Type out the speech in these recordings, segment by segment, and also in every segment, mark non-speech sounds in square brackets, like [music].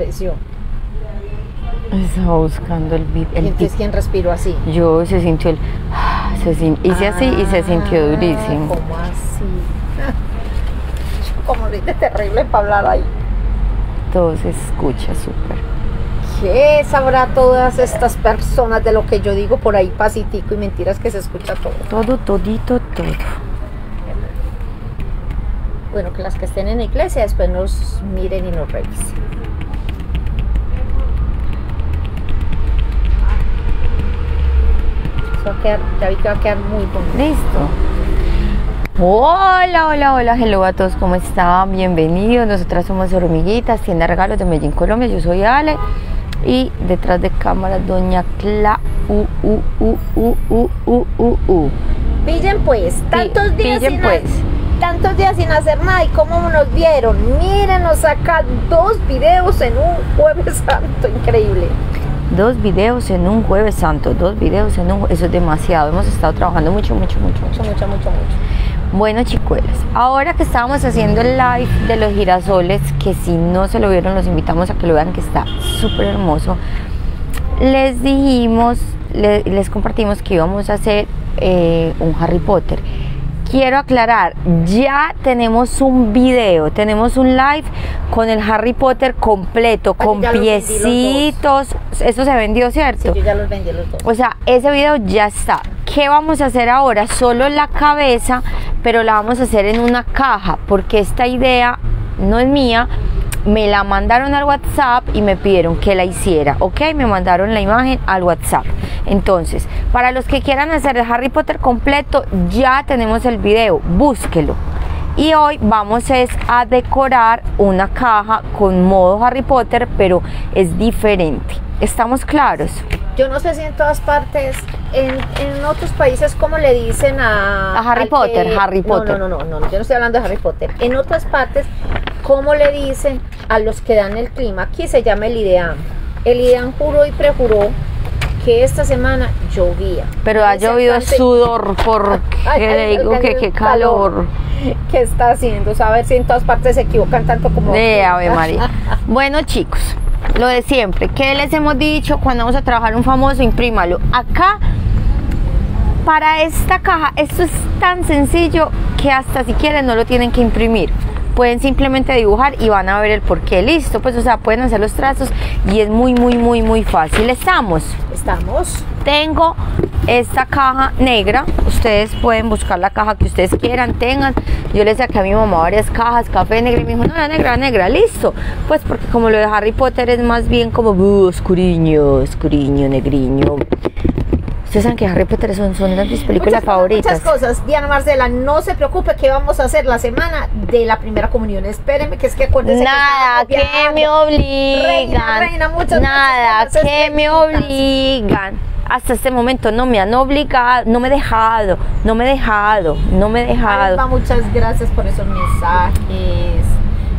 estás viendo? ¿Qué le pareció? Estaba buscando el beat. ¿Y El entonces beat. quién respiró así? Yo se sintió el. Se sin- hice así y se sintió Ah, durísimo. ¿Cómo así? [laughs] Como ahorita terrible para hablar ahí. Todo se escucha súper. ¿Qué sabrá todas estas personas de lo que yo digo por ahí pasitico y mentiras que se escucha todo? Todo, todito, todo. Bueno, que las que estén en la iglesia después nos miren y nos revisen. Va a quedar, ya vi que va a quedar muy bonito. Listo. Hola, hola, hola, hello a todos, ¿cómo están? Bienvenidos. Nosotras somos Hormiguitas, tienda de regalos de Medellín, Colombia. Yo soy Ale. Y detrás de cámara, Doña Cla. U, u, u, u, u, u, u, u. Pillen pues, tantos días pillen, sin pues. tantos días sin hacer nada y cómo nos vieron. Mírenos acá dos videos en un jueves santo, increíble. Dos videos en un jueves santo, dos videos en un eso es demasiado. Hemos estado trabajando mucho, mucho, mucho, mucho. Mucho, mucho, mucho. Bueno, chicuelas, ahora que estábamos haciendo el live de los girasoles, que si no se lo vieron, los invitamos a que lo vean, que está súper hermoso. Les dijimos, le- les compartimos que íbamos a hacer eh, un Harry Potter. Quiero aclarar, ya tenemos un video, tenemos un live con el Harry Potter completo, Ay, con piecitos. Eso se vendió, Sí, ¿cierto? yo ya los vendí los dos. O sea, ese video ya está. ¿Qué vamos a hacer ahora? Solo la cabeza, pero la vamos a hacer en una caja, porque esta idea no es mía. Me la mandaron al WhatsApp y me pidieron que la hiciera, ¿ok? Me mandaron la imagen al WhatsApp. Entonces, para los que quieran hacer el Harry Potter completo, ya tenemos el video, búsquelo. Y hoy vamos a decorar una caja con modo Harry Potter, pero es diferente. ¿Estamos claros? Yo no sé si en todas partes, en, en otros países, ¿cómo le dicen a... A Harry Potter, Harry no, Potter. No, no, no, no, yo no estoy hablando de Harry Potter. En otras partes, ¿cómo le dicen a los que dan el clima? Aquí se llama el IDEAM. El IDEAM juró y prejuró que esta semana llovía. Pero ha llovido sudor porque [laughs] digo que qué calor. ¿Qué está haciendo? A ver si en todas partes se equivocan tanto como... De. Ave María. [laughs] Bueno, chicos, lo de siempre. ¿Qué les hemos dicho cuando vamos a trabajar un famoso? Imprímalo. Acá, para esta caja, esto es tan sencillo que hasta si quieren no lo tienen que imprimir. Pueden simplemente dibujar y van a ver el por qué. Listo, pues, o sea, pueden hacer los trazos y es muy, muy, muy, muy fácil. Estamos. Estamos. Tengo esta caja negra. Ustedes pueden buscar la caja que ustedes quieran, tengan. Yo le saqué a mi mamá varias cajas, café negra, y me dijo, no, la negra, negra, listo. Pues porque como lo de Harry Potter es más bien como uh, oscuriño, oscuriño, negriño. Ustedes saben que Harry Potter son, son de mis películas Muchas- favoritas. Muchas cosas. Diana Marcela, no se preocupe que vamos a hacer la semana de la primera comunón. Espérenme que es que acuérdense Nada, que, me obligan. Reina, reina, muchas Nada, gracias que me obligan. Hasta este momento no me han obligado, no me he dejado, no me he dejado, no me he dejado. Alba, muchas gracias por esos mensajes.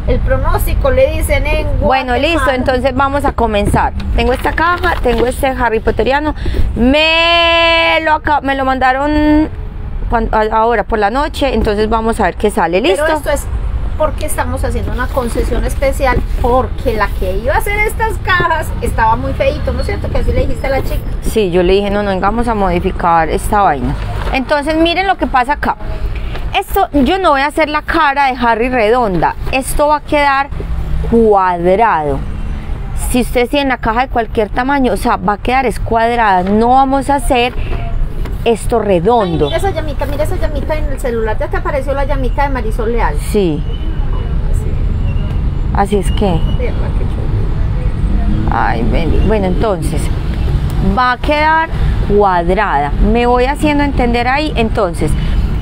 El pronóstico le dicen en Bueno, listo, Guatemala. entonces vamos a comenzar. Tengo esta caja, tengo este Harry Potteriano. Me lo, me lo mandaron ahora por la noche, entonces vamos a ver qué sale. ¿Listo? Pero esto es porque estamos haciendo una concesión especial porque la que iba a hacer estas cajas estaba muy feito, ¿no es cierto? Que así le dijiste a la chica. Sí, yo le dije, no, no vengamos a modificar esta vaina. Entonces, miren lo que pasa acá. Esto, yo no voy a hacer la cara de Harry redonda. Esto va a quedar cuadrado. Si ustedes tienen la caja de cualquier tamaño, o sea, va a quedar es cuadrada. No vamos a hacer esto Ay, redondo. mira esa llamita, mira esa llamita en el celular. Ya te apareció la llamita de Marisol Leal. Sí. Así es que. Ay, bueno, entonces va a quedar cuadrada. Me voy haciendo entender ahí. Entonces,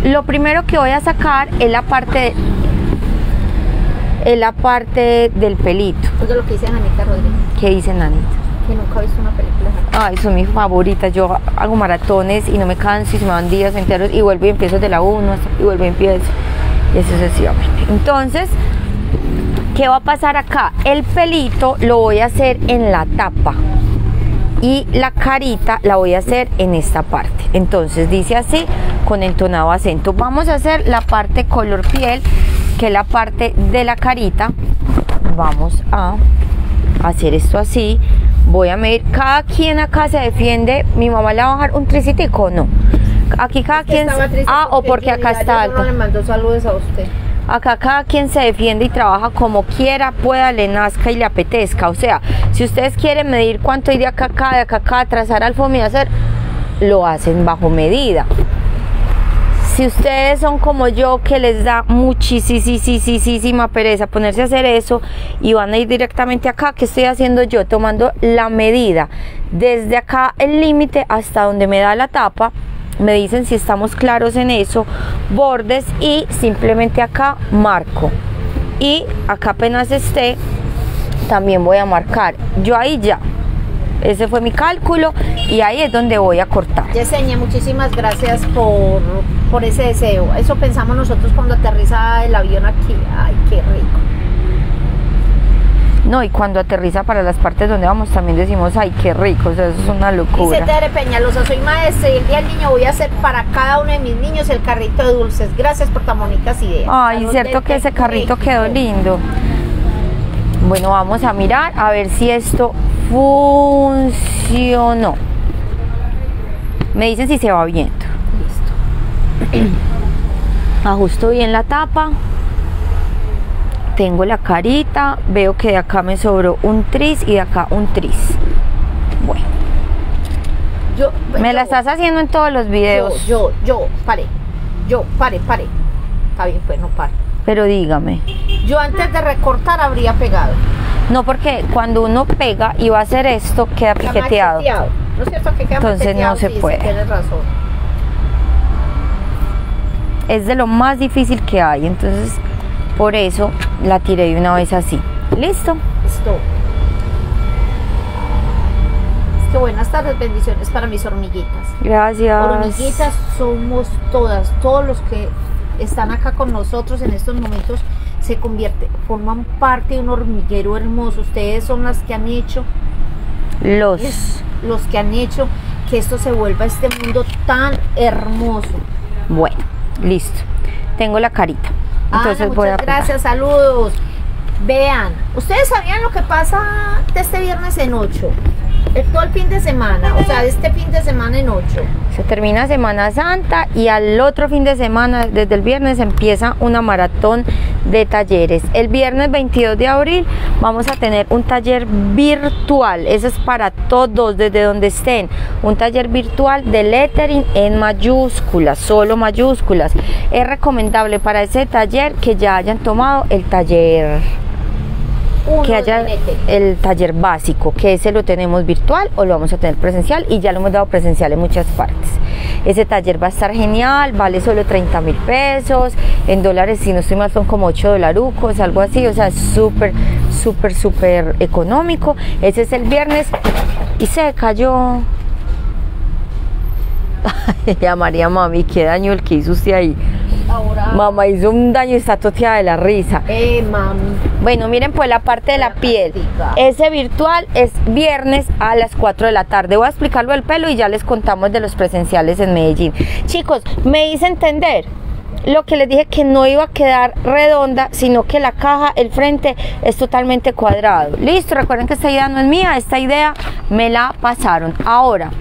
lo primero que voy a sacar es la parte es la parte del pelito. Oye lo que dice Anita Rodríguez, ¿Qué dice Nanita? que nunca ha visto una película Ay, son mis favoritas. Yo hago maratones y no me canso y se me van días enteros y vuelvo y empiezo de la 1 y vuelvo y empiezo. Y así sucesivamente. Entonces, ¿qué va a pasar acá? El pelito lo voy a hacer en la tapa y la carita la voy a hacer en esta parte. Entonces dice así con entonado acento. Vamos a hacer la parte color piel, que es la parte de la carita. vamos a hacer esto así. Voy a medir, cada quien acá se defiende. Mi mamá le va a bajar un tricitico, no. Aquí cada quien. Ah, o porque acá está alta. No le mando saludos a usted. Acá cada quien se defiende y trabaja como quiera, pueda, le nazca y le apetezca. O sea, si ustedes quieren medir cuánto hay de acá acá, de acá acá, trazar al y hacer, lo hacen bajo medida. Si ustedes son como yo que les da muchísima pereza ponerse a hacer eso y van a ir directamente acá, ¿qué estoy haciendo yo? Tomando la medida desde acá el límite hasta donde me da la tapa. Me dicen si estamos claros en eso, bordes y simplemente acá marco. Y acá apenas esté, también voy a marcar. Yo ahí ya, ese fue mi cálculo y ahí es donde voy a cortar. Yesenia, muchísimas gracias por, por ese deseo. Eso pensamos nosotros cuando aterriza el avión aquí. Ay, qué rico. No, y cuando aterriza para las partes donde vamos también decimos, ay, qué rico, o sea, eso es una locura. Dice Tere Peñalosa, soy maestra y el día del niño voy a hacer para cada uno de mis niños el carrito de dulces. Gracias por tan bonitas ideas. Ay, cierto que ese carrito quedó lindo. Bueno, vamos a mirar a ver si esto funcionó. Me dicen si se va viendo. Listo. [clears throat] Ajusto bien la tapa. Tengo la carita. Veo que de acá me sobró un tris y de acá un tris. Bueno. Yo, me la estás haciendo en todos los videos. Yo, yo, yo, pare. Yo, pare, pare. Está bien, pues no pare. Pero dígame. Yo antes de recortar habría pegado. No, porque cuando uno pega y va a hacer esto, queda piqueteado. ¿No es cierto que queda Entonces no se puede. Tienes razón. Es de lo más difícil que hay. Entonces, por eso la tiré de una vez así. ¿Listo? Listo. Que buenas tardes, bendiciones para mis hormiguitas. Gracias. Hormiguitas somos todas, todos los que están acá con nosotros en estos momentos se convierte, forman parte de un hormiguero hermoso. Ustedes son las que han hecho los los que han hecho que esto se vuelva este mundo tan hermoso. Bueno, listo. Tengo la carita. Entonces voy a gracias, saludos. Vean, ¿ustedes sabían lo que pasa este viernes en 8? Todo el fin de semana, o sea, este fin de semana en 8. Se termina Semana Santa y al otro fin de semana, desde el viernes, empieza una maratón de talleres. El viernes 22 de abril vamos a tener un taller virtual, eso es para todos, desde donde estén, un taller virtual de lettering en mayúsculas, solo mayúsculas. Es recomendable para ese taller que ya hayan tomado el taller que haya el taller básico, que ese lo tenemos virtual o lo vamos a tener presencial y ya lo hemos dado presencial en muchas partes. Ese taller va a estar genial, vale solo 30 mil pesos, en dólares si no estoy mal son como 8 dolarucos, algo así, o sea, es súper, súper, súper económico. Ese es el viernes y se cayó. [laughs] ya María Mami, qué daño el que hizo usted ahí. Mamá hizo un daño y está toteada de la risa. Eh, mami. Bueno, miren pues la parte de la, piel. Ese virtual es viernes a las 4 de la tarde. Voy a explicarlo del pelo y ya les contamos de los presenciales en Medellín. Chicos, me hice entender lo que les dije que no iba a quedar redonda, sino que la caja, el frente es totalmente cuadrado. Listo, recuerden que esta idea no es mía, esta idea me la pasaron. Ahora,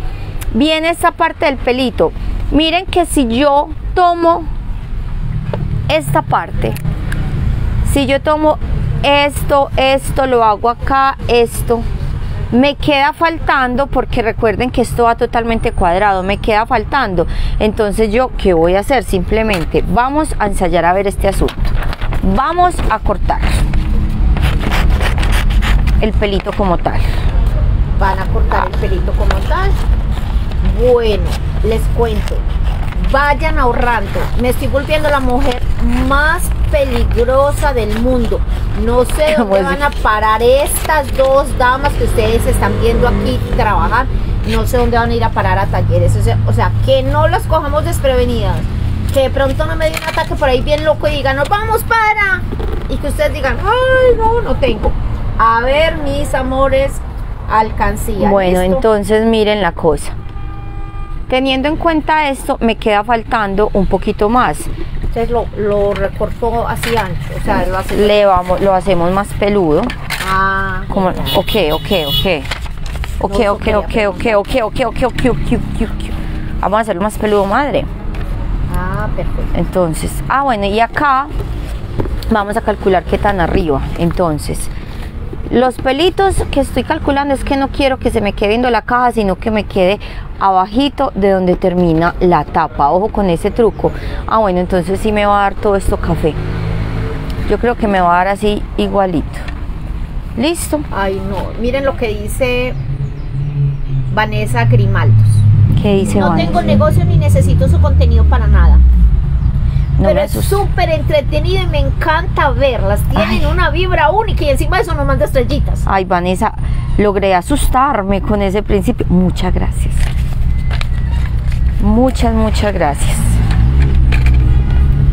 viene esta parte del pelito. Miren que si yo tomo esta parte, si yo tomo esto, esto, lo hago acá, esto, me queda faltando porque recuerden que esto va totalmente cuadrado, me queda faltando. Entonces yo, ¿qué voy a hacer? Simplemente vamos a ensayar a ver este asunto. Vamos a cortar el pelito como tal. Van a cortar el pelito como tal. Bueno, les cuento, vayan ahorrando. Me estoy volviendo la mujer más peligrosa del mundo. No sé [laughs] dónde van a parar estas dos damas que ustedes están viendo aquí trabajar. No sé dónde van a ir a parar a talleres. O sea, que no las cojamos desprevenidas. Que de pronto no me dé un ataque por ahí bien loco y digan, nos vamos para. Y que ustedes digan, ay, no, no tengo. A ver, mis amores, alcancía. Bueno, entonces miren la cosa. Teniendo en cuenta esto, me queda faltando un poquito más. Entonces lo, lo recortó así ancho. O sea, lo hace. Le vamos, lo hacemos más peludo. Ah, Como, ok, ok, ok. Ok, No, ok, ok, ok, ok, ok, ok, ok, ok, ok. Vamos a hacerlo más peludo, madre. ah, perfecto. Entonces, ah, bueno, y acá vamos a calcular qué tan arriba. Entonces, los pelitos que estoy calculando es que no quiero que se me quede viendo la caja, sino que me quede abajito de donde termina la tapa. Ojo con ese truco. Ah, bueno, entonces sí me va a dar todo esto café. Yo creo que me va a dar así igualito. Listo. Ay, no. Miren lo que dice Vanessa Grimaldos. ¿Qué dice No tengo negocio ni necesito su contenido para nada. No pero es súper entretenido y me encanta verlas. Tienen Ay. una vibra única y encima de eso nos manda estrellitas. Ay, Vanessa, logré asustarme con ese principio. Muchas gracias. Muchas, muchas gracias.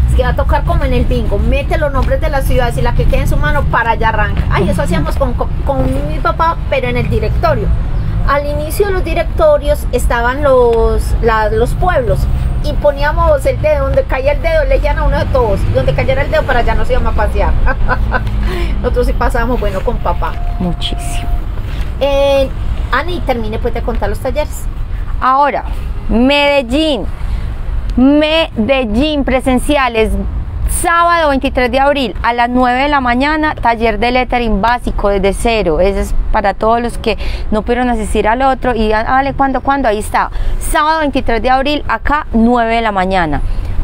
Es que va a tocar como en el bingo. Mete los nombres de las ciudades y la que quede en su mano para allá arranca. Ay, eso hacíamos con, con, con mi papá, pero en el directorio. Al inicio de los directorios estaban los, la- los pueblos y poníamos el dedo, donde caía el dedo, leían a uno de todos. Donde cayera el dedo, para allá nos íbamos a pasear. [laughs] Nosotros sí pasábamos bueno con papá. Muchísimo. Eh, Ana, y termine pues de contar los talleres. Ahora, Medellín. Medellín presenciales. Sábado 23 de abril a las 9 de la mañana, taller de lettering básico desde cero. Ese es para todos los que no pudieron asistir al otro. Y vale, ¿cuándo? ¿Cuándo? Ahí está. Sábado 23 de abril, acá 9 de la mañana.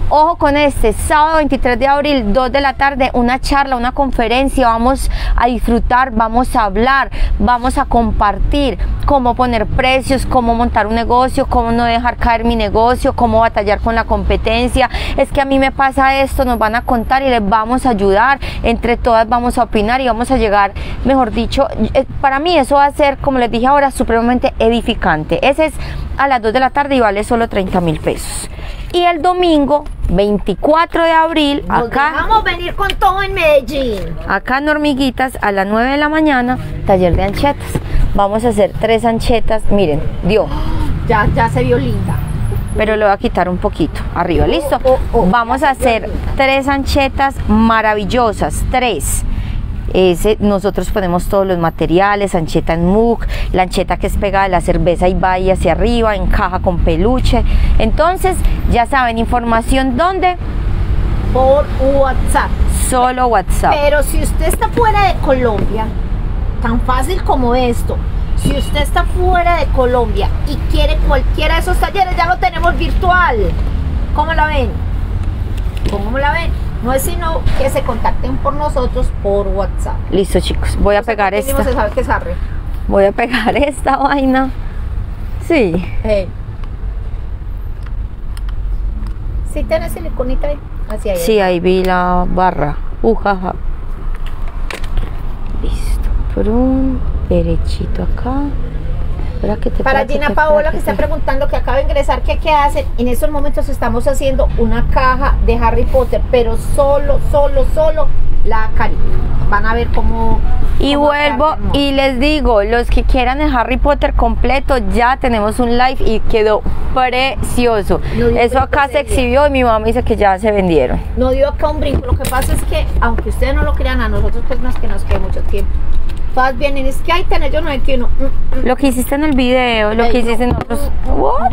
Ojo con este, sábado 23 de abril, 2 de la tarde, una charla, una conferencia, vamos a disfrutar, vamos a hablar, vamos a compartir cómo poner precios, cómo montar un negocio, cómo no dejar caer mi negocio, cómo batallar con la competencia. Es que a mí me pasa esto, nos van a contar y les vamos a ayudar, entre todas vamos a opinar y vamos a llegar, mejor dicho, eh, para mí eso va a ser, como les dije ahora, supremamente edificante. Ese es a las 2 de la tarde y vale solo 30 mil pesos. Y el domingo 24 de abril, Nos acá, dejamos venir con todo en Medellín. acá en Hormiguitas, a las 9 de la mañana, taller de anchetas. Vamos a hacer tres anchetas, miren, dio, [gasps] Ya, ya se vio linda. pero le voy a quitar un poquito arriba, ¿listo? oh, oh, Vamos a hacer tres anchetas maravillosas, tres. Ese, nosotros ponemos todos los materiales, ancheta en mug, la ancheta que es pegada a la cerveza y va ahí hacia arriba, en caja con peluche. Entonces, ya saben, información dónde, Por WhatsApp. solo WhatsApp. Pero si usted está fuera de Colombia, tan fácil como esto, si usted está fuera de Colombia y quiere cualquiera de esos talleres, ya lo tenemos virtual. ¿Cómo la ven? ¿Cómo la ven? No es sino que se contacten por nosotros por WhatsApp. Listo, chicos, voy a pegar Mínimo esta. se sabe que es arre. Voy a pegar [laughs] esta vaina. Sí. Hey. ¿Sí tiene siliconita ahí? Ahí. Sí, ahí vi la barra. Ujaja. Listo. Por un derechito acá. Para Gina Paola que está preguntando que acaba de ingresar qué hacen, en estos momentos estamos haciendo una caja de Harry Potter, pero solo, solo, solo la carita. Van a ver cómo... Y cómo vuelvo y les digo, los que quieran el Harry Potter completo, ya tenemos un live y quedó precioso. No, Eso acá se exhibió y mi mamá dice que ya se vendieron. No dio acá un brinco, lo que pasa es que, aunque ustedes no lo crean, a nosotros pues no es que nos quede mucho tiempo. Todas vienen, es que hay tener yo no hay que uno... mm, mm. Lo que hiciste en el video, lo que hiciste en otros. What?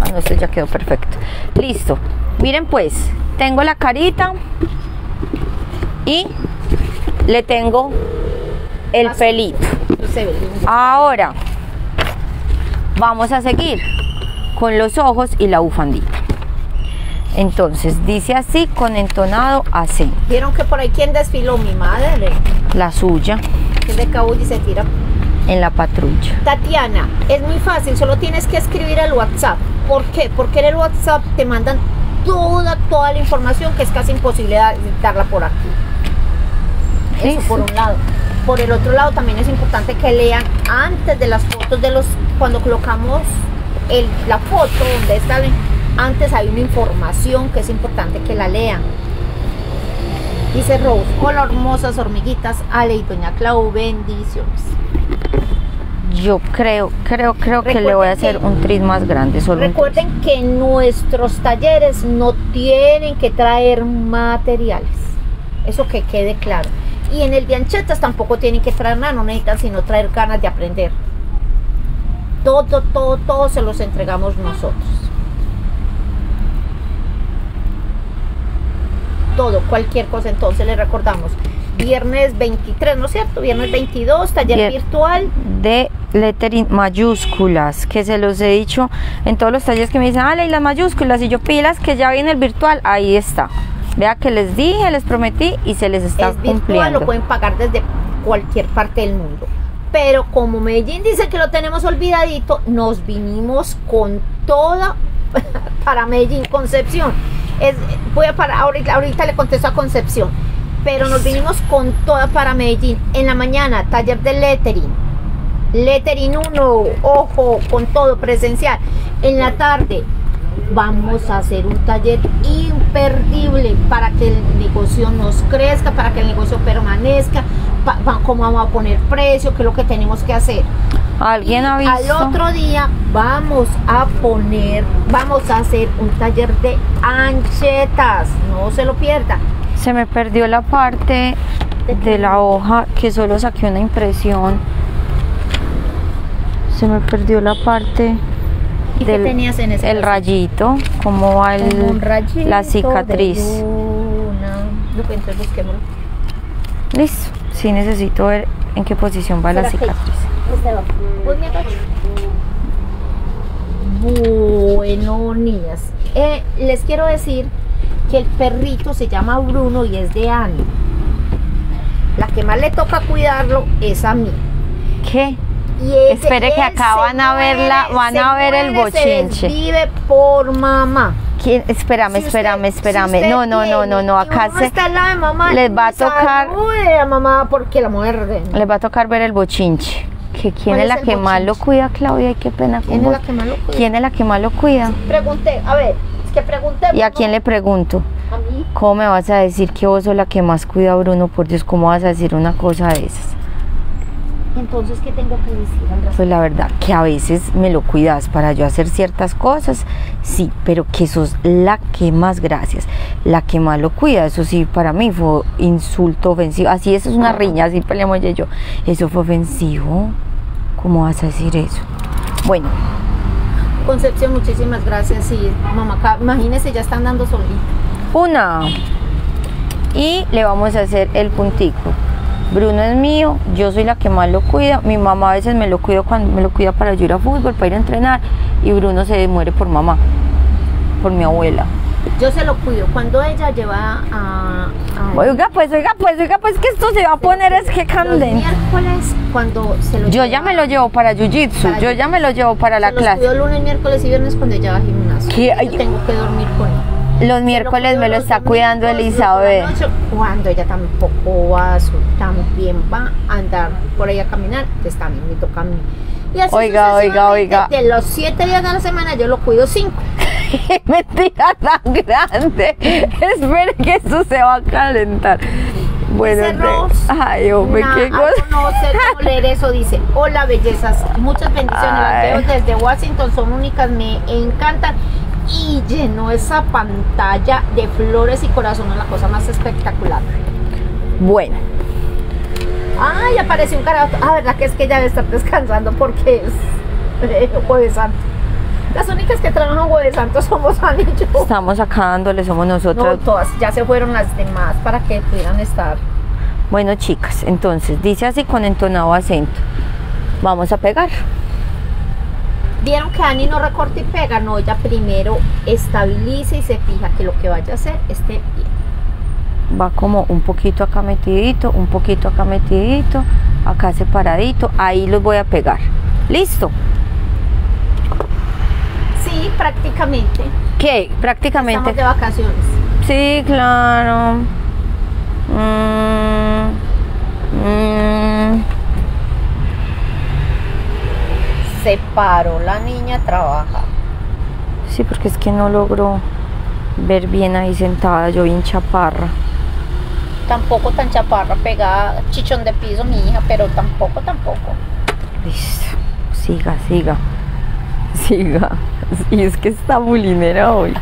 Ah, no, esto ya quedó perfecto. Listo. Miren pues, tengo la carita y le tengo el pelito. Ahora vamos a seguir con los ojos y la bufandita. Entonces dice así con entonado así, Vieron que por ahí quien desfiló mi madre, la suya de Cabull y se tira en la patrulla. Tatiana, es muy fácil, solo tienes que escribir al WhatsApp. ¿Por qué? Porque en el WhatsApp te mandan toda, toda la información que es casi imposible da- darla por aquí. Eso por un lado. Por el otro lado también es importante que lean antes de las fotos de los, cuando colocamos el, la foto donde está, antes hay una información que es importante que la lean. Dice Rose, hola hermosas hormiguitas, Ale y Doña Clau, bendiciones. Yo creo, creo, creo que le voy a hacer un tris más grande. Solo Recuerden que nuestros talleres no tienen que traer materiales. Eso que quede claro. Y en el de anchetas tampoco tienen que traer nada, no necesitan sino traer ganas de aprender. Todo, todo, todo se los entregamos nosotros. Todo, cualquier cosa. Entonces les recordamos, viernes 23, ¿no es cierto? Viernes 22, taller Vier- virtual. de lettering mayúsculas, que se los he dicho en todos los talleres que me dicen, ah, y las mayúsculas, y yo pilas que ya viene el virtual, ahí está. Vea que les dije, les prometí y se les está es virtual, cumpliendo. lo pueden pagar desde cualquier parte del mundo. Pero como Medellín dice que lo tenemos olvidadito, nos vinimos con toda [laughs] para Medellín, Concepción. Es, voy a parar, ahorita, ahorita le contesto a Concepción. Pero nos vinimos con toda para Medellín. En la mañana, taller de lettering. Lettering 1, ojo, con todo presencial. En la tarde, vamos a hacer un taller imperdible para que el negocio nos crezca, para que el negocio permanezca, cómo vamos a poner precio, qué es lo que tenemos que hacer. ¿Alguien ha visto? Al otro día vamos a poner, vamos a hacer un taller de anchetas, no se lo pierda. Se me perdió la parte de la hoja que solo saqué una impresión. Se me perdió la parte ¿Y qué del tenías en ese el caso? rayito, cómo va el- Como un rayito la cicatriz. Listo. Sí necesito ver en qué posición va la ¿Será que- cicatriz. Este va. Pues. Bueno, niñas, eh, les quiero decir que el perrito se llama Bruno y es de Ani. La que más le toca cuidarlo es a mí. ¿Qué? Y ese- Espere que acá van a ver la- muere, van a ver el bochinche. Vive por mamá. ¿Quién? Espérame, espérame, espérame. no, no, no, no, no. Acá se lado de mamá, les va a tocar- a mamá porque la muerde. les va a tocar ver el bochinche. Que quién ¿Cuál es la que más lo cuida, Claudia, y qué pena ¿Quién es la que más lo cuida? ¿Quién es la que más lo cuida? Pregunté, a ver, es que pregunté. ¿Y a quién le pregunto? A mí. ¿Cómo me vas a decir que vos sos la que más cuida a Bruno? Por Dios, ¿cómo vas a decir una cosa de esas? Entonces, ¿qué tengo que decir, Andrés? Pues la verdad que a veces me lo cuidas para yo hacer ciertas cosas, sí, pero que sos la que más, gracias, la que más lo cuida, eso sí, para mí fue insulto ofensivo, así eso es una riña, así peleamos ella y yo, eso fue ofensivo, ¿cómo vas a decir eso? Bueno, Concepción, muchísimas gracias. Sí, mamá, imagínese, ya están dando solito. una, y le vamos a hacer el puntico. Bruno es mío, yo soy la que más lo cuida. Mi mamá a veces me lo cuida cuando me lo cuida para yo ir a fútbol, para ir a entrenar, y Bruno se muere por mamá, por mi abuela. Yo se lo cuido. Cuando ella lleva a. a Oiga, pues, oiga, pues, oiga, pues que esto se va a poner es que los candente. miércoles, cuando se lo Yo ya me lo llevo para jiu-jitsu, yo ya me lo llevo para la los clase. lunes, miércoles y viernes cuando ella va al gimnasio. Yo tengo que dormir con él. Los miércoles me lo está cuidando Elizabeth. Cuando ella tampoco va a su, también va a andar por ahí a caminar, pues también me toca a mí. Y así Oiga, oiga, oiga. De los siete días de la semana yo lo cuido cinco. ¡Qué [laughs] mentira tan grande! Espere que eso se va a calentar. Bueno, Dice te- Ros, ay, hombre, una- qué cosa. no sé cómo leer eso, dice, hola bellezas, muchas bendiciones, las Ay. veo desde Washington, son únicas, me encantan. Y llenó esa pantalla de flores y corazones, la cosa más espectacular. Bueno, Ay, apareció un carajo. Ah, verdad que es que ella debe estar descansando porque es eh, Jueves Santo. Las únicas que trabajan Jueves Santo somos Ana y yo. estamos acá dándole, somos No, nosotros. todas, ya se fueron las demás para que pudieran estar. Bueno, chicas, entonces dice así con entonado acento. Vamos a pegar. Vieron que Ani no recorta y pega, no, ella primero estabiliza y se fija que lo que vaya a hacer esté bien. va como un poquito acá metidito, un poquito acá metidito, acá separadito, ahí los voy a pegar. Listo. Sí, prácticamente. ¿Qué? Prácticamente. Estamos de vacaciones. Sí, claro. Mm, mm, Se paró la niña a trabajar. sí, porque es que no logro ver bien ahí sentada, yo bien chaparra. Tampoco tan chaparra, pegada, chichón de piso mi hija, pero tampoco, tampoco. Listo. Siga, siga. Siga. Y es que está bulinera hoy. [laughs]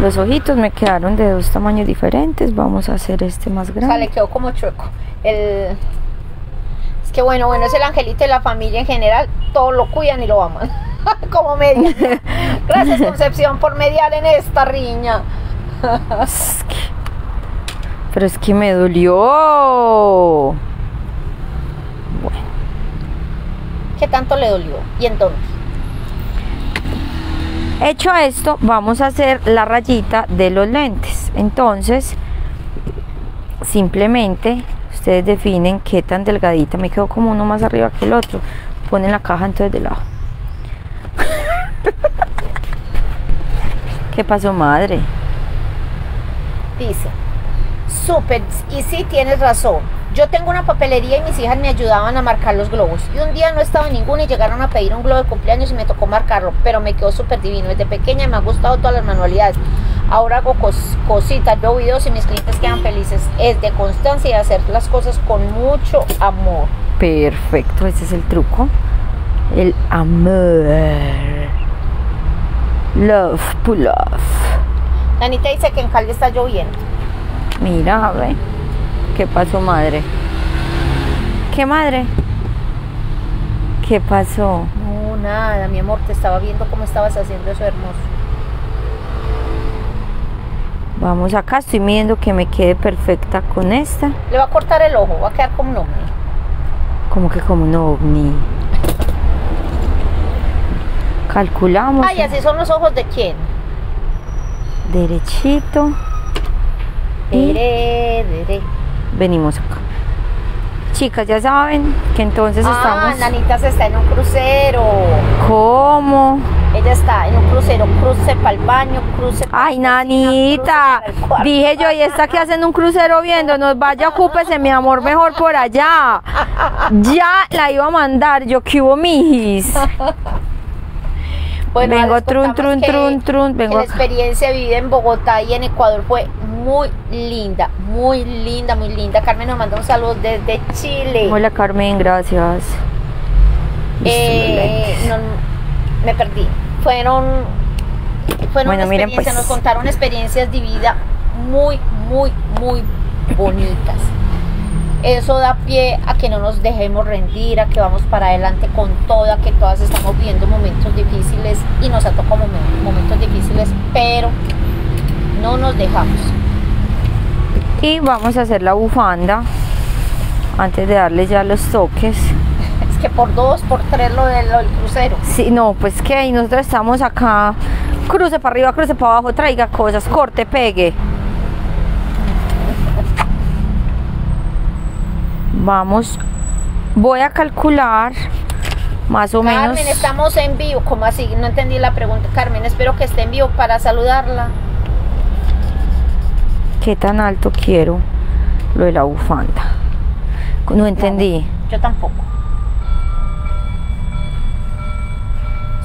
Los ojitos me quedaron de dos tamaños diferentes. Vamos a hacer este más O sea, le grande. quedó como chueco. El... Que bueno, bueno, es el angelito de la familia en general. Todos lo cuidan y lo aman. [laughs] como media. [laughs] Gracias, Concepción, por mediar en esta riña. Pero es que me dolió. ¿Qué tanto le dolió? Y entonces. Hecho esto, vamos a hacer la rayita de los lentes. Entonces, simplemente ustedes definen qué tan delgadita. Me quedó como uno más arriba que el otro. Ponen la caja entonces de lado. ¿Qué pasó, madre? Dice, súper, y sí tienes razón. Yo tengo una papelería y mis hijas me ayudaban a marcar los globos. Y un día no estaba ninguno y llegaron a pedir un globo de cumpleaños y me tocó marcarlo, pero me quedó súper divino. Desde pequeña me han gustado todas las manualidades. Ahora hago cos- cositas, veo videos y mis clientes quedan felices. Es de constancia y hacer las cosas con mucho amor. Perfecto, ese es el truco. El amor. Love, pull off. Anita dice que en Cali está lloviendo. Mira, ve. ¿Qué pasó, madre? ¿Qué madre? ¿Qué pasó? No, nada, mi amor, te estaba viendo cómo estabas haciendo eso hermoso. Vamos acá, estoy midiendo que me quede perfecta con esta. Le va a cortar el ojo, va a quedar como un ovni. Como que como un ovni. Calculamos. Ay, así son los ojos de quién. Derechito. Dere, dere. Venimos acá. Chicas, ya saben que entonces Ah, estamos. Nanita se está en un crucero. ¿Cómo? Ella está en un crucero, cruce para el baño, cruce pa'l Ay, nanita. cruce. Dije yo, y está que hacen un crucero viéndonos. Vaya, ocúpese, mi amor, mejor por allá. Ya la iba a mandar. Yo, ¿qué hubo, mijis? [laughs] Bueno, Vengo trun, trun, que- trun, trun, que vengo la experiencia vivida en Bogotá y en Ecuador fue muy linda, muy linda, muy linda. Carmen nos manda un saludo desde Chile. Hola, Carmen, gracias. Eh, no, me perdí. Fueron, fueron Bueno, miren, pues. nos contaron experiencias de vida muy, muy, muy bonitas. Eso da pie a que no nos dejemos rendir, a que vamos para adelante con toda, que todas estamos viviendo momentos difíciles y nos ha tocado momen- momentos difíciles, pero no nos dejamos. Y vamos a hacer la bufanda. Antes de darle ya los toques. Es que por dos, por tres lo, de- lo del crucero. Sí, no, pues que y nosotros estamos acá. Cruce para arriba, cruce para abajo, traiga cosas, corte, pegue. Vamos, voy a calcular más o menos. Carmen, estamos en vivo. ¿Cómo así? No entendí la pregunta. Carmen, espero que esté en vivo para saludarla. Qué tan alto quiero lo de la bufanda. No entendí. Yo tampoco.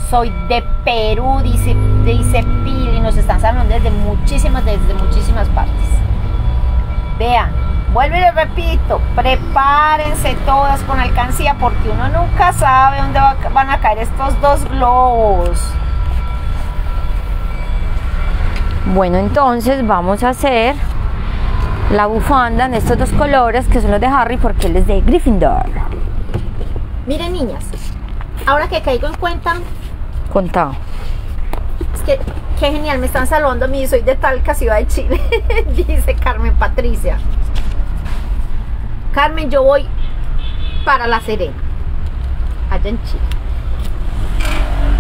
Soy de Perú, dice, dice Pili, nos están saludando desde muchísimas, desde muchísimas partes. Vean, vuelvo y les repito, prepárense todas con alcancía porque uno nunca sabe dónde va- van a caer estos dos globos. Bueno, entonces vamos a hacer la bufanda en estos dos colores que son los de Harry porque él es de Gryffindor. Miren niñas, ahora que caigo en cuenta, Contado. es que qué genial, me están saludando a mí, soy de Talca, ciudad de Chile, [laughs] dice Carmen Patricia. Carmen, yo voy para La Serena, allá en Chile.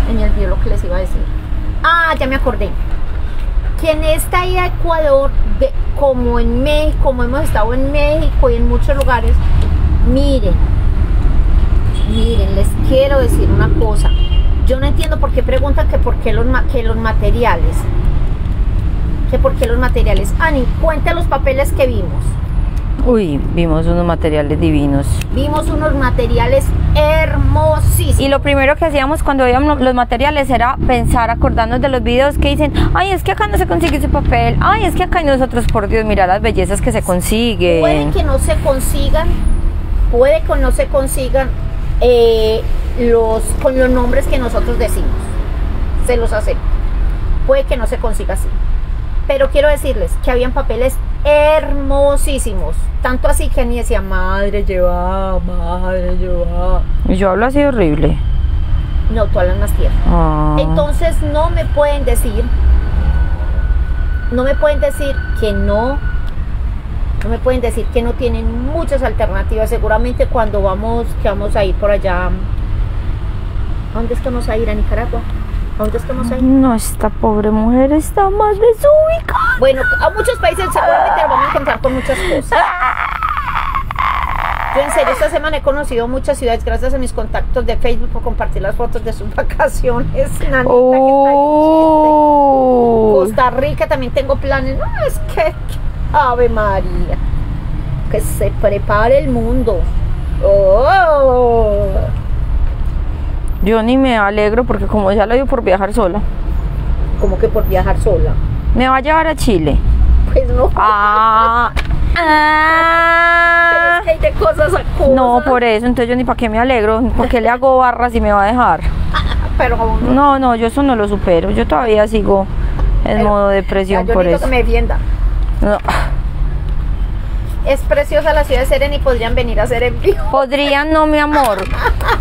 Se me olvidó lo que les iba a decir. Ah, ya me acordé. Quien está ahí a Ecuador, como en México, como hemos estado en México y en muchos lugares, miren, miren, les quiero decir una cosa. Yo no entiendo por qué preguntan que por qué los, que los materiales. Que por qué los materiales. Ani, cuenta los papeles que vimos. Uy, vimos unos materiales divinos. Vimos unos materiales hermosísimos. Y lo primero que hacíamos cuando veíamos los materiales era pensar, acordarnos de los videos que dicen, ay, es que acá no se consigue ese papel, ay, es que acá y nosotros, por Dios, mira las bellezas que se consiguen. que no se consigan puede que no se consigan eh, los, con los nombres que nosotros decimos. Se los acepto. Puede que no se consiga así. Pero quiero decirles que habían papeles hermosísimos. Tanto así que ni decía, madre, lleva, madre, lleva. Y yo hablo así horrible. No, tú hablas más tierno. Ah. Entonces no me pueden decir, no me pueden decir que no, no me pueden decir que no tienen muchas alternativas. Seguramente cuando vamos, que vamos a ir por allá, ¿a dónde es que vamos a ir? ¿A Nicaragua? No, esta pobre mujer está más desubicada. Bueno, a muchos países seguramente nos vamos a encontrar con muchas cosas. Yo en serio esta semana he conocido muchas ciudades gracias a mis contactos de Facebook por compartir las fotos de sus [laughs] vacaciones. Nanita, que está Oh. Costa Rica también tengo planes. No, es que Ave María. Que se prepare el mundo. Oh. Yo ni me alegro porque como ya la dio por viajar sola, Como que por viajar sola. me va a llevar a Chile. Pues no. Ah. Pero Ah. es que hay de cosas a cosas. No, por eso, entonces yo ni para qué me alegro, ¿por qué le hago barras y me va a dejar? [laughs] Pero no. No, no, yo eso no lo supero, yo todavía sigo en Pero- modo depresión yo por eso. que me defienda. No. Es preciosa la ciudad de Seren y podrían venir a hacer envío. Podrían, no, mi amor.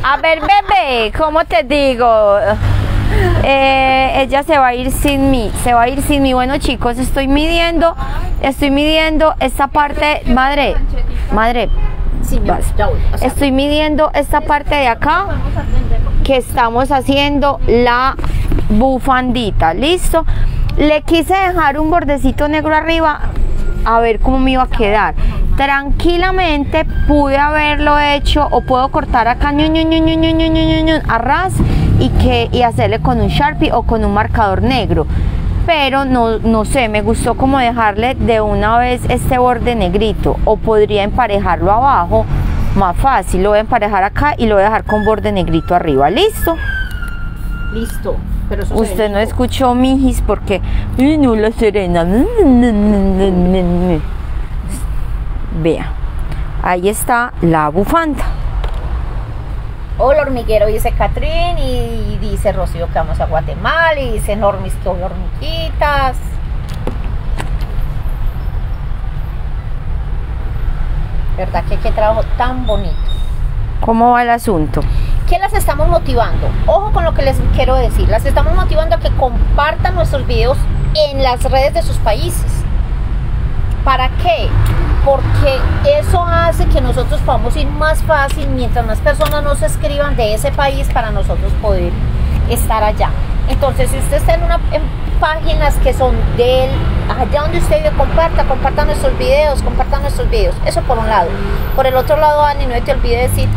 A ver, bebé, ¿cómo te digo? Eh, ella se va a ir sin mí, se va a ir sin mí. Bueno, chicos, estoy midiendo, estoy midiendo esta parte, madre, madre, Sí, Vas. estoy midiendo esta parte de acá que estamos haciendo la bufandita, ¿listo? Le quise dejar un bordecito negro arriba a ver cómo me iba a quedar. Tranquilamente pude haberlo hecho o puedo cortar acá ñu, ñu, ñu, a ras y, que, y hacerle con un Sharpie o con un marcador negro. Pero no, no sé, me gustó como dejarle de una vez este borde negrito o podría emparejarlo abajo más fácil. Lo voy a emparejar acá y lo voy a dejar con borde negrito arriba. ¿Listo? Listo. Pero Usted no escuchó mijis porque "Ay, no la serena. Vea, ahí está la bufanda. Hola hormiguero, dice Catrín y dice Rocío que vamos a Guatemala y dice Normis que hormiguitas. ¿Verdad que qué trabajo tan bonito? ¿Cómo va el asunto? ¿Qué las estamos motivando? Ojo con lo que les quiero decir. Las estamos motivando a que compartan nuestros videos en las redes de sus países. ¿Para qué? Porque eso hace que nosotros podamos ir más fácil mientras más personas nos escriban de ese país para nosotros poder estar allá. Entonces, si usted está en, una, en páginas que son del allá donde usted vive, comparta, comparta nuestros videos, comparta nuestros videos. Eso por un lado. Por el otro lado, Ani, no te olvides decir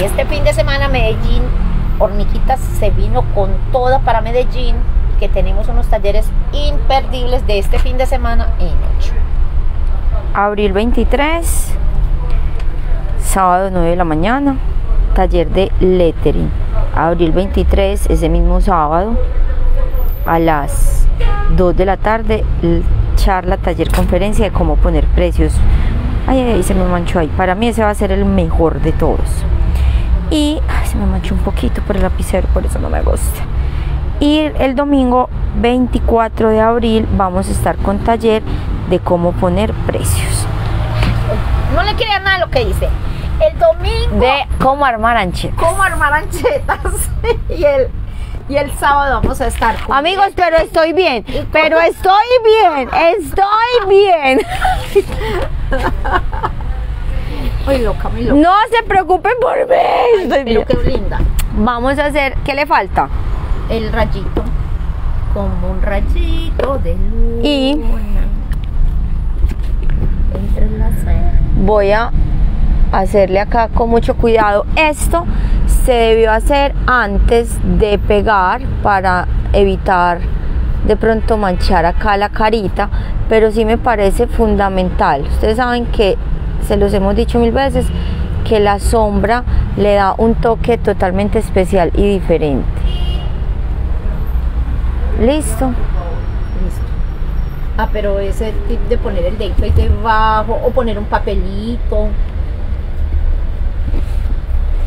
este fin de semana Medellín, Hormiguitas se vino con toda para Medellín, que tenemos unos talleres imperdibles de este fin de semana en 8. Abril 23, sábado 9 de la mañana, taller de lettering. Abril 23, ese mismo sábado, a las 2 de la tarde, charla, taller, conferencia de cómo poner precios. Ay, ay, se me manchó ahí. Para mí ese va a ser el mejor de todos. Y ay, se me manchó un poquito por el lapicero, por eso no me gusta. Y el domingo 24 de abril vamos a estar con taller de cómo poner precios. No le quiere nada lo que dice. El domingo, De cómo armar anchetas. cómo armar anchetas. [laughs] y, el, y el sábado vamos a estar con Amigos, pero estoy bien, pero estoy bien, estoy bien. [laughs] Loca, loca. No se preocupen por mí. Estoy. Pero linda. Vamos a hacer, ¿qué le falta? El rayito. Como un rayito de luna. Y-. Voy a hacerle acá con mucho cuidado. Esto se debió hacer antes de pegar para evitar de pronto manchar acá la carita, pero sí me parece fundamental. Ustedes saben que se los hemos dicho mil veces que la sombra le da un toque totalmente especial y diferente. Listo. Listo. Ah, pero ese tip de poner el dedito ahí debajo o poner un papelito.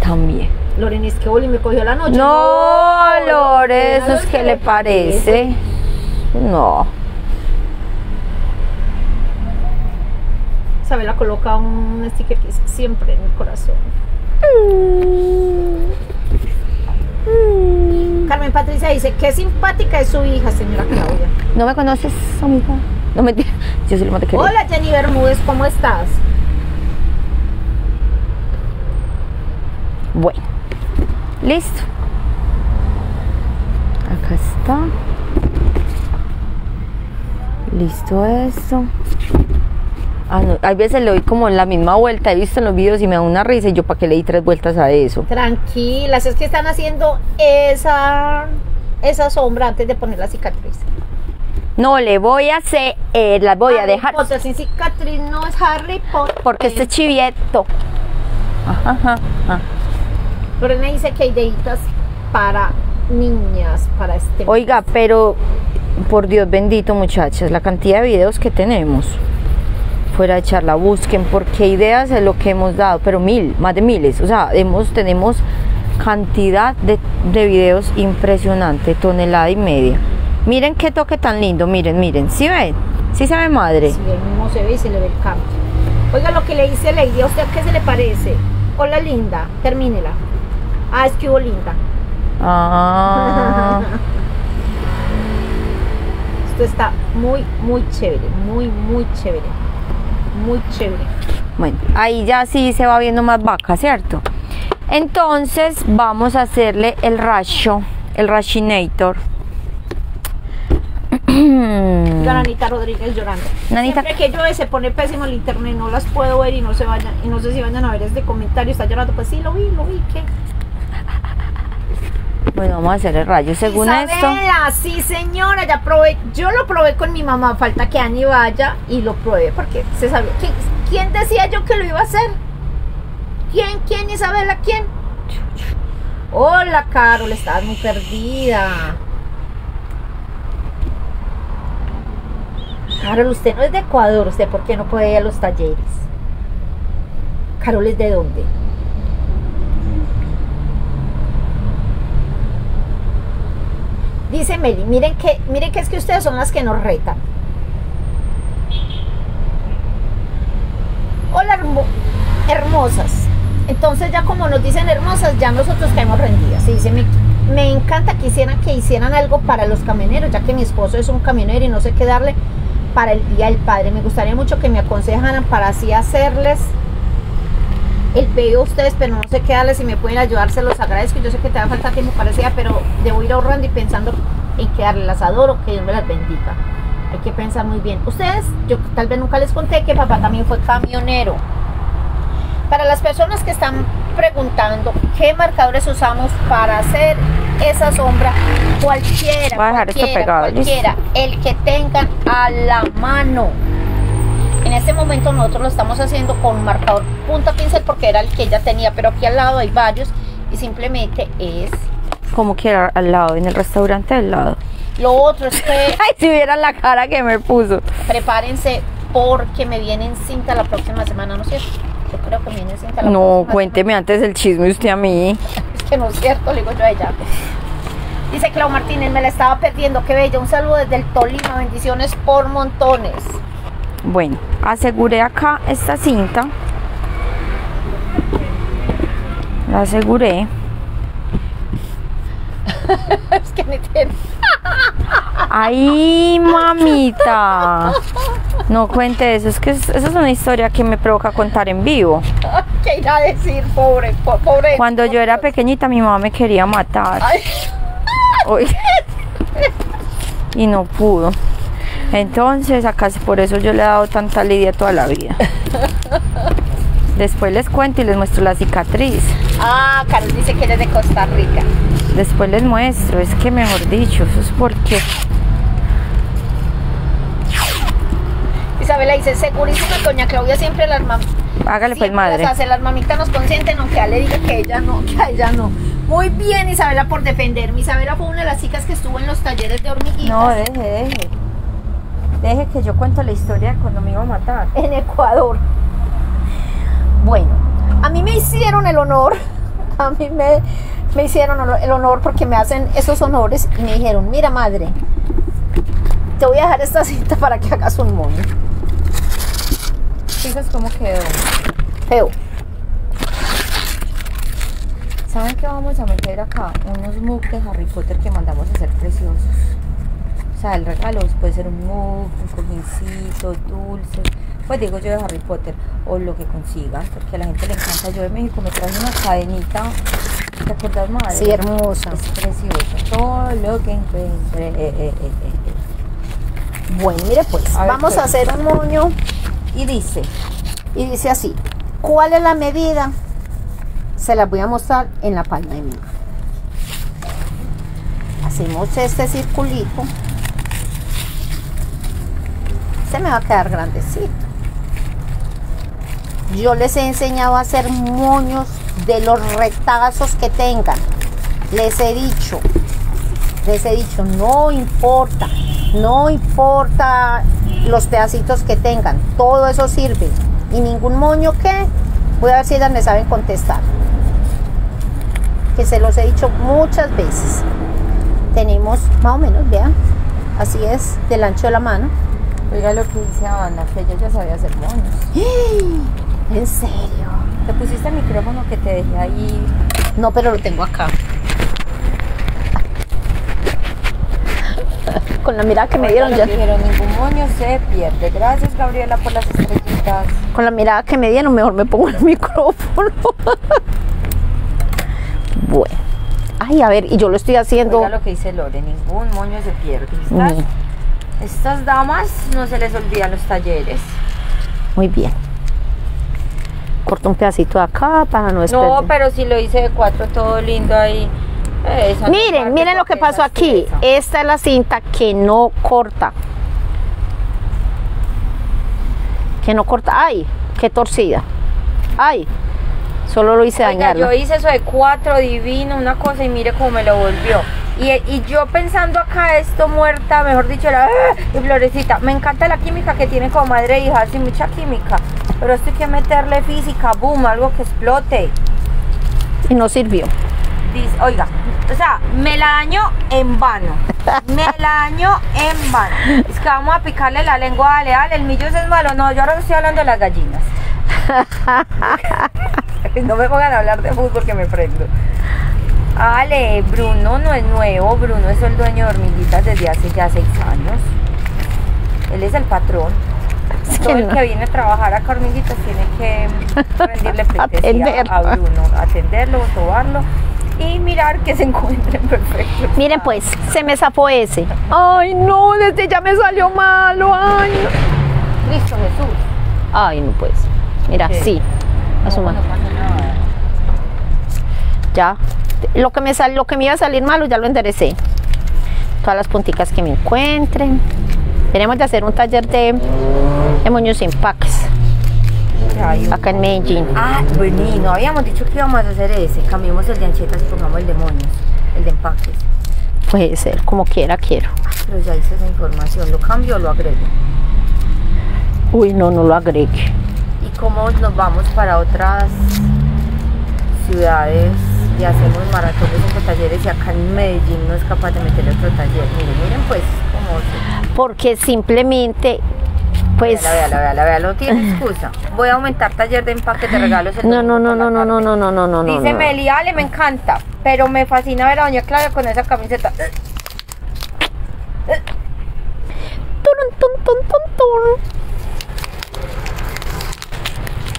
también. Lorena, es que Oli me cogió la noche. No, Lore, Lorena, eso es que le parece. No. Isabela coloca un sticker que dice siempre en mi corazón. Carmen Patricia dice, qué simpática es su hija, señora Claudia. ¿No me conoces, amiga? No me [laughs] Yo soy lo más te quiero. Hola Jenny Bermúdez, ¿cómo estás? Bueno, listo. Acá está. Listo esto. Ah, no, hay veces le doy como la misma vuelta, he visto en los videos y me da una risa y yo para qué le di tres vueltas a eso. Tranquilas, es que están haciendo esa, esa sombra antes de poner la cicatriz. No le voy a hacer, eh, la voy a dejar Potter sin cicatriz no es Harry Potter. porque este chivieto. Ajá, ajá, ajá. Lorena dice que hay deditas para niñas, para este. Oiga, pero por Dios bendito, muchachas, la cantidad de videos que tenemos. Fuera de charla, busquen porque ideas es lo que hemos dado, pero mil, más de miles. O sea, hemos, tenemos cantidad de, de videos impresionante, tonelada y media. Miren qué toque tan lindo, miren, miren. ¿Sí ven? ¿Sí se ve madre? Si el mismo se ve y se le ve el cambio. Oiga, lo que le dice Lady, ¿a usted qué se le parece? Hola, linda, termínela. Ah, es que hubo linda. Ah, [laughs] Esto está muy, muy chévere, muy, muy chévere. Muy chévere. bueno, ahí ya sí se va viendo más vaca, ¿cierto? Entonces vamos a hacerle el racho, el rachinator. [clears throat] La Nanita Rodríguez llorando. Nanita- Siempre que llueve se pone pésimo el internet, no las puedo ver y no se vayan, y no sé si vayan a ver este comentario, está llorando. Pues sí, lo vi, lo vi, ¿qué? Bueno, vamos a hacer el rayo. Según esto, Isabela, sí señora, ya probé, yo lo probé con mi mamá, falta que Ani vaya y lo pruebe porque se sabía. ¿Quién, quién decía yo que lo iba a hacer? ¿Quién, quién, Isabela, quién? Hola, Carol, estabas muy perdida. Carol, usted no es de Ecuador, ¿usted por qué no puede ir a los talleres? Carol es de dónde? Dice Meli, miren que, miren que es que ustedes son las que nos retan. Hola hermo- hermosas. Entonces ya como nos dicen hermosas, ya nosotros caemos rendidas. Se dice, me, me encanta que hicieran que hicieran algo para los camioneros, ya que mi esposo es un camionero y no sé qué darle para el Día del Padre. Me gustaría mucho que me aconsejaran para así hacerles el pedido a ustedes, pero no sé qué darles, si me pueden ayudar, se los agradezco. Yo sé que te va a faltar tiempo parecía, pero debo ir ahorrando y pensando en qué darles. Las adoro, que Dios me las bendiga. Hay que pensar muy bien. Ustedes, yo tal vez nunca les conté que papá también fue camionero. Para las personas que están preguntando qué marcadores usamos para hacer esa sombra, cualquiera, cualquiera, cualquiera, el que tengan a la mano. En este momento nosotros lo estamos haciendo con marcador punta pincel porque era el que ella tenía, pero aquí al lado hay varios y simplemente es como quiera, al lado, en el restaurante del lado. lo otro es que [laughs] Ay, si vieran la cara que me puso. prepárense porque me viene en cinta la próxima semana, ¿no es cierto? Yo creo que me viene en cinta la No, próxima cuénteme antes el chisme usted a mí. [laughs] Es que no es cierto, le digo yo a ella. Dice Clau Martínez, me la estaba perdiendo, qué bella, un saludo desde el Tolima, bendiciones por montones. Bueno, aseguré acá esta cinta. La aseguré. [laughs] es que me entiendo. Ay, mamita. No cuente eso, es que es- esa es una historia que me provoca contar en vivo. [laughs] ¿Qué irá a decir, pobre, po- pobre? Cuando yo era pequeñita mi mamá me quería matar. Ay, Uy. [laughs] Y no pudo. Entonces, acá por eso yo le he dado tanta lidia toda la vida. [laughs] Después les cuento y les muestro la cicatriz. Ah, Carol dice que eres de Costa Rica. Después les muestro. Es que mejor dicho, eso es porque. Isabela dice, segurísima, doña Claudia siempre las mam Hágale pues madre. las hace, las mamitas nos consienten, aunque a le diga que ella no, que a ella no. Muy bien, Isabela, por defenderme. Isabela fue una de las chicas que estuvo en los talleres de hormiguitas No, deje, deje. Deje que yo cuento la historia de cuando me iba a matar. [laughs] en Ecuador. Bueno, a mí me hicieron el honor [laughs] a mí me, me hicieron el honor porque me hacen esos honores y me dijeron, mira madre, te voy a dejar esta cinta [laughs] para que hagas un moño. Fijas cómo quedó. Feo. ¿Saben qué vamos a meter acá? Unos mugs de Harry Potter que mandamos a hacer preciosos. Sea, el regalo puede ser un mug, un cojincito, dulces. Pues digo yo de Harry Potter, o lo que consigas, porque a la gente le encanta. Yo de México me traje una cadenita. ¿Te acuerdas, madre? Sí, hermosa. Es precioso. Todo lo que encuentre. eh, eh, eh. Bueno, mire pues, A ver, vamos a pues. hacer un moño Y dice, y dice así, ¿cuál es la medida? Se las voy a mostrar en la palma de mi mano. Hacemos este circulito. Me va a quedar grandecito. Yo les he enseñado a hacer moños de los retazos que tengan. Les he dicho, les he dicho, no importa, no importa los pedacitos que tengan, todo eso sirve. Y ningún moño que, voy a ver si ellas me saben contestar. Que se los he dicho muchas veces. Tenemos más o menos, vean, así es, del ancho de la mano. Oiga lo que dice Ana, que ella ya sabía hacer moños. [gasps] En serio. Te pusiste el micrófono que te dejé ahí. No, pero lo tengo acá. [laughs] Con la mirada que me dieron ya. Dijeron, ningún moño se pierde. Gracias, Gabriela, por las estrellitas. Con la mirada que me dieron, mejor me pongo el [laughs] micrófono. bueno. Ay, a ver, y yo lo estoy haciendo. Oiga lo que dice Lore, ningún moño se pierde. Estas, Mm. Estas damas no se les olvidan los talleres. Muy bien. Corto un pedacito de acá para no No, pero si lo hice de cuatro, todo lindo ahí. Eh, Miren, miren lo que pasó aquí. Esta es la cinta que no corta. Que no corta. Ay, qué torcida. Ay, solo lo hice dañarla. yo hice eso de cuatro divino, una cosa y mire cómo me lo volvió. Y, y yo pensando acá esto muerta, mejor dicho, la ¡ah! y florecita. Me encanta la química que tiene como madre e hija, así mucha química. Pero esto hay que meterle física, boom, algo que explote. Y no sirvió. Dice, oiga, o sea, me la daño en vano. Me la daño en vano. Es que vamos a picarle la lengua, dale, dale, el millo es malo. No, yo ahora estoy hablando de las gallinas. [laughs] [laughs] no me pongan a hablar de fútbol que me prendo. Ale, Bruno no es nuevo, Bruno es el dueño de hormiguitas desde hace ya seis años. Él es el patrón. [laughs] Sí, Todo el no. que viene a trabajar acá hormiguitas tiene que rendirle [laughs] pleitesía a Bruno, atenderlo, sobarlo y mirar que se encuentren perfectos. Miren pues, se me zafó ese. Ay, no, desde ya me salió malo. Ay, no. Listo, Jesús. Ay, no pues. Mira, sí. A su No, mano. no pasa nada. Ya. Lo que, me sal, lo que me iba a salir malo ya lo enderecé. Todas las punticas que me encuentren. Tenemos de hacer un taller de, de moños sin empaques Ay, acá en Medellín. Ah, bueno, y no habíamos dicho que íbamos a hacer ese. Cambiemos el de anchetas y pongamos el de moños, el de empaques. Puede ser, como quiera, quiero. Pero ya hice esa información, ¿lo cambio o lo agrego? Uy, no, no lo agregue. ¿Y cómo nos vamos para otras ciudades y hacemos maratones en talleres y acá en Medellín no es capaz de meterle otro taller? Miren, miren pues cómo se... Porque simplemente, pues. Véala, véala, véala, véala, no tiene excusa. Voy a aumentar taller de empaque de regalos No, no, no, la no, no, no, no, no, no, no. Dice no. Meli, Ale, me encanta, pero me fascina ver a Doña Claudia con esa camiseta.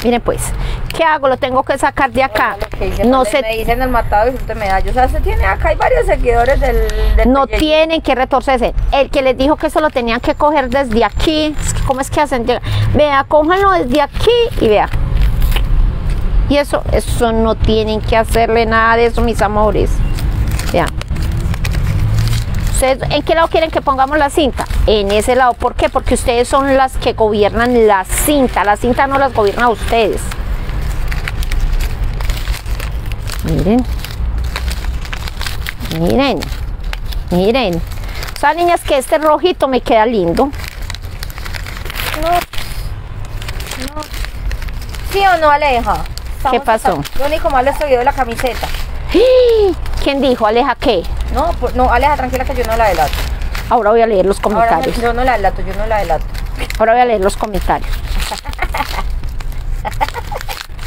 Miren pues, ¿qué hago? Lo tengo que sacar de acá. No se, Me dicen el matado y usted me da. O sea, usted tiene acá, hay varios seguidores del. del no tienen que retorcerse. El que les dijo que eso lo tenían que coger desde aquí. ¿Cómo es que hacen? Vea, cójanlo desde aquí y vea. Y eso, eso no tienen que hacerle nada de eso, mis amores. Vea. ¿Ustedes en qué lado quieren que pongamos la cinta? En ese lado. ¿Por qué? Porque ustedes son las que gobiernan la cinta. La cinta no las gobierna a ustedes. Miren. Miren. Miren. O sea, niñas, que este rojito me queda lindo. ¿Sí o no, Aleja? Estamos pasó? único malo es que de la camiseta. ¿Quién dijo? ¿Aleja qué? No, pues, no, Aleja, tranquila que yo no la delato. Ahora voy a leer los Ahora no, comentarios. yo no la delato, yo no la delato. Ahora voy a leer los comentarios. [laughs]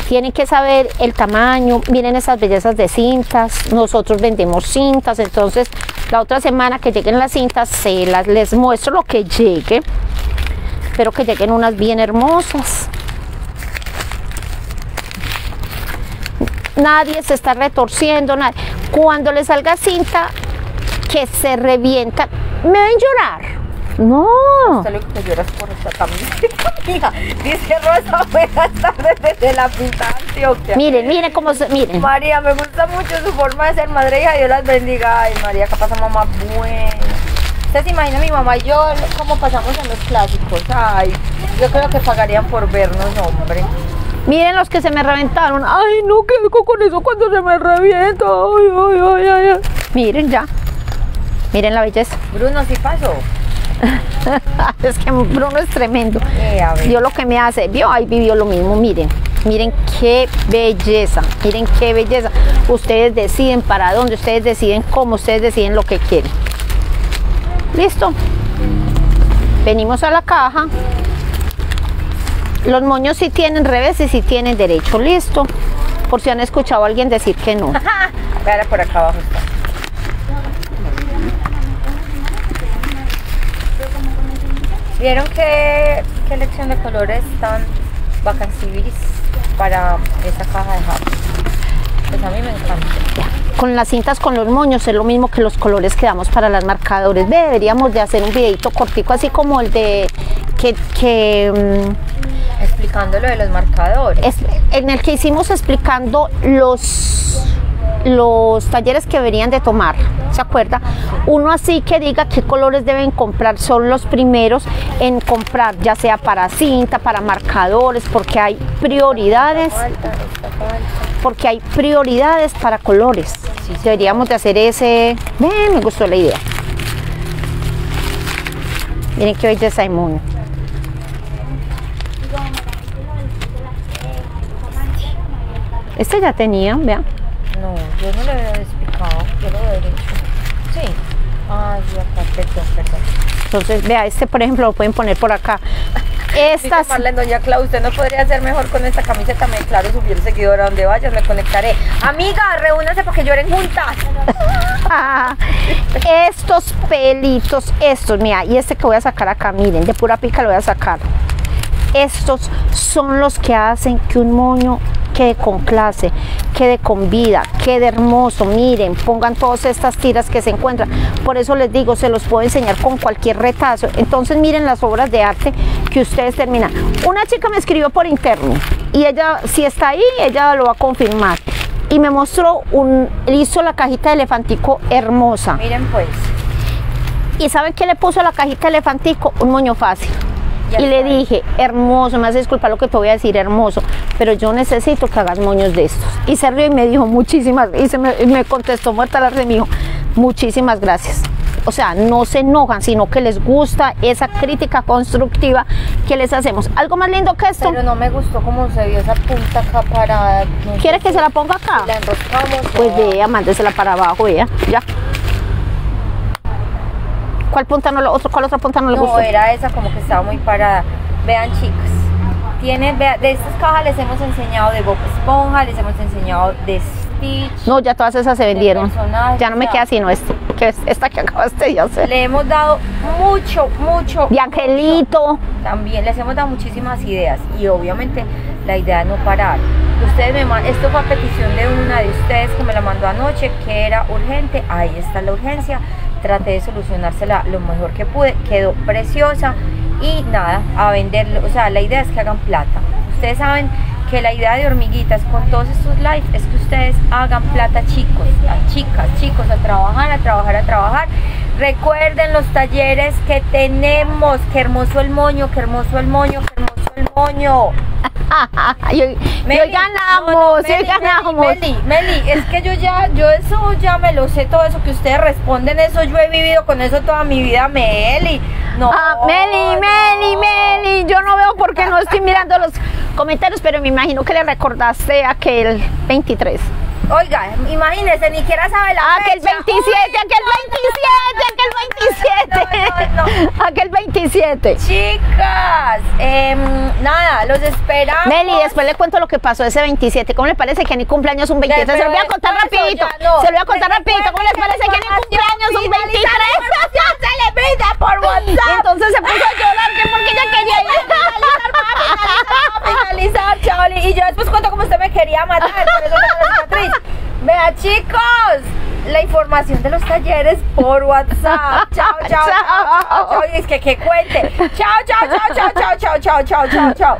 Tienen que saber el tamaño, miren esas bellezas de cintas, nosotros vendemos cintas, entonces la otra semana que lleguen las cintas se las les muestro lo que llegue. Espero que lleguen unas bien hermosas. Nadie se está retorciendo, nadie. Cuando le salga cinta que se revienta, ¿me ven llorar? No. Usted lo que lloras por esta camiseta, mija. Dice Rosa, buenas tardes desde la pinta Antioquia. Miren, miren cómo se, miren. María, me gusta mucho su forma de ser madre hija, Dios las bendiga. Ay, María, capaz pasa mamá buena. ¿Usted se imagina mi mamá y yo cómo pasamos en los clásicos? Ay, yo creo que pagarían por vernos, hombre. Miren los que se me reventaron. Ay, no, ¿qué hago con eso cuando se me revienta? Ay, ay, ay, ay, ay. Miren ya. Miren la belleza. Bruno, sí pasó. [laughs] es que Bruno es tremendo. Eh. Vio lo que me hace. Vio, ahí vivió lo mismo. Miren. Miren qué belleza. Miren qué belleza. Ustedes deciden para dónde, ustedes deciden cómo, ustedes deciden lo que quieren. Listo. Venimos a la caja. Los moños sí tienen revés y sí tienen derecho. Listo. Por si han escuchado a alguien decir que no. [laughs] Véala por acá abajo está. ¿Vieron qué, qué elección de colores tan vacancibilis para esa caja de Happy? Pues a mí me encanta. Con las cintas con los moños es lo mismo que los colores que damos para las marcadores. Ve, deberíamos de hacer un videito cortico así como el de que, que mm, Explicando lo de los marcadores. es- en el que hicimos explicando los los talleres que deberían de tomar, ¿se acuerda? Uno así que diga qué colores deben comprar, son los primeros en comprar, ya sea para cinta, para marcadores, porque hay prioridades, porque hay prioridades para colores. Deberíamos de hacer ese, me gustó la idea. Miren qué belleza hay. Este ya tenía, vean. No, yo no lo había explicado. Yo lo veo derecho. Sí. Ay, acá, perdón, perdón. Entonces, vea, este por ejemplo lo pueden poner por acá. [laughs] Estas, Marlene, doña Clau, usted no podría hacer mejor con esta camiseta. Me declaro su fiel seguidora. Donde vayas, me conectaré. Amiga, reúnanse para que lloren juntas. [laughs] estos pelitos, estos, mira, y este que voy a sacar acá, miren, de pura pica lo voy a sacar. Estos son los que hacen que un moño quede con clase, quede con vida, quede hermoso. Miren, pongan todas estas tiras que se encuentran. Por eso les digo, se los puedo enseñar con cualquier retazo. Entonces miren las obras de arte que ustedes terminan. Una chica me escribió por interno y ella, si está ahí, ella lo va a confirmar. Y me mostró un, hizo la cajita de elefantico hermosa. Miren, pues. ¿Y saben qué le puso a la cajita de elefantico? Un moño fácil. Y le dije, hermoso, me hace disculpar lo que te voy a decir, hermoso, pero yo necesito que hagas moños de estos. Y se rió y me dijo, muchísimas, y se me, y me contestó muerta la y me dijo, muchísimas gracias. O sea, no se enojan, sino que les gusta esa crítica constructiva que les hacemos. ¿Algo más lindo que esto? Pero no me gustó cómo se vio esa punta acá parada. No ¿Quiere que se la ponga acá? La enroscamos. Pues vea, mándesela para abajo, vea, ya. ¿Cuál punta no lo, otro, cuál otra punta no le No, gustó? era esa como que estaba muy parada. Vean, chicas. Tienen, vea, de estas cajas les hemos enseñado de Bob Esponja, les hemos enseñado de Stitch. No, ya todas esas se vendieron. Ya no me ya. queda sino este, que es esta que acabaste de hacer. Le hemos dado mucho, mucho. De Angelito. También les hemos dado muchísimas ideas y obviamente la idea es no parar. Ustedes me man- esto fue a petición de una de ustedes que me la mandó anoche, que era urgente. Ahí está la urgencia. Traté de solucionársela lo mejor que pude. Quedó preciosa y nada, a venderlo. O sea, la idea es que hagan plata. Ustedes saben que la idea de hormiguitas con todos estos lives es que ustedes hagan plata, chicos, a chicas, chicos, a trabajar, a trabajar, a trabajar. Recuerden los talleres que tenemos. Qué hermoso el moño, qué hermoso el moño, qué hermoso el moño. y, hoy, y Meli, ganamos, no, no, Meli, ganamos. Meli, Meli, Meli, es que yo ya, yo eso ya me lo sé, todo eso que ustedes responden, eso yo he vivido con eso toda mi vida, Meli. No. Ah, Meli, Meli, Meli. Yo no veo por qué no estoy mirando los comentarios, pero me imagino que le recordaste aquel 23. Oiga, imagínese, ni siquiera sabe la Aquel fecha. 27, aquel 27, aquel 27. No, no, Aquel 27. Chicas, em, nada, los esperamos. Meli, después le cuento lo que pasó ese 27. ¿Cómo le parece que ni cumpleaños un 27? Se lo voy a contar rapidito. ya no. Se lo voy a contar Me rapidito. ¿Cómo les parece que ni cumpleaños un 23? se le brinda por WhatsApp. entonces se puso a llorar que porque ella quería ir. a finalizar, Charlie. Y yo después cuento cómo usted me quería matar. Por eso cicatriz. Vea, chicos. La información de los talleres por WhatsApp. [laughs] Chao, chao, chao, chao, chao. Y es que que cuente. Chao, chao, chao, chao, chao, chao, chao, chao, chao, chao.